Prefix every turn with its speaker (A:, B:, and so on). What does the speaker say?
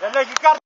A: Dan lagi kartu